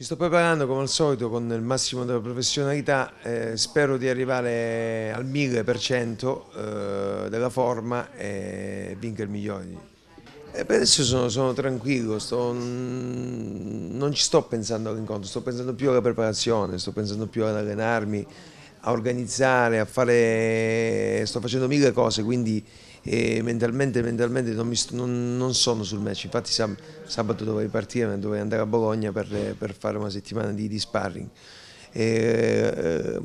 Mi sto preparando come al solito con il massimo della professionalità, eh, spero di arrivare al 1000% eh, della forma e vincere il migliore. E per adesso sono, sono tranquillo, sto, non ci sto pensando all'incontro, sto pensando più alla preparazione, sto pensando più ad allenarmi, a organizzare, a fare, sto facendo mille cose, quindi e mentalmente, mentalmente non, mi, non, non, sono sul match, infatti sab sabato dovrei partire, dovrei andare a Bologna per, per fare una settimana di, di sparring. Eh,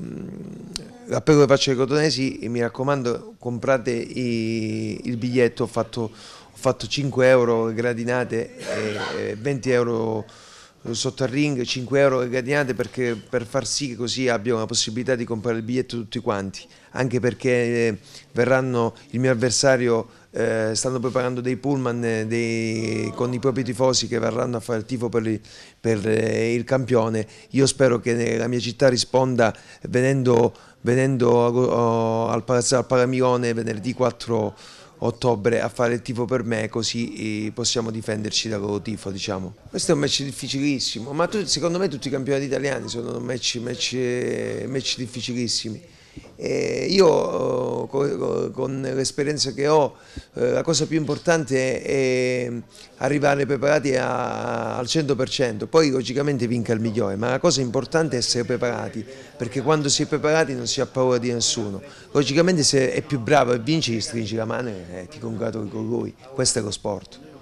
L'appello che faccio ai cotonesi, mi raccomando comprate i, il biglietto, ho fatto, ho fatto 5 euro gradinate e 20 euro sotto al ring 5 euro le gradinate perché, per far sì che così abbiano la possibilità di comprare il biglietto tutti quanti anche perché eh, verranno il mio avversario eh, stanno preparando dei pullman eh, dei, con i propri tifosi che verranno a fare il tifo per, per eh, il campione. Io spero che la mia città risponda venendo, venendo al Palazzo al Paramilone venerdì 4 ottobre a fare il tifo per me così eh, possiamo difenderci dal loro tifo diciamo. Questo è un match difficilissimo ma tu, secondo me tutti i campionati italiani sono match, match, match difficilissimi. E io con l'esperienza che ho eh, la cosa più importante è arrivare preparati a, al 100%, poi logicamente vinca il migliore, ma la cosa importante è essere preparati, perché quando si è preparati non si ha paura di nessuno. Logicamente se è più bravo e vinci, gli stringi la mano e ti congratuli con lui, questo è lo sport.